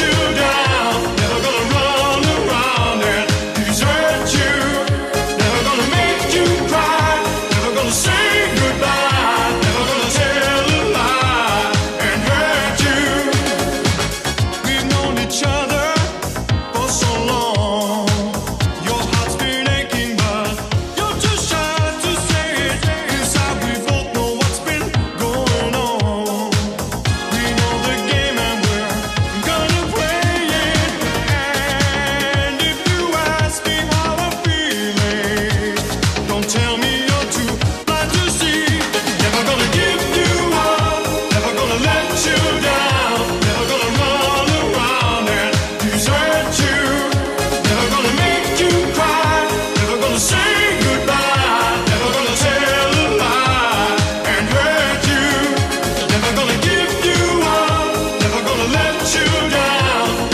you down. you down.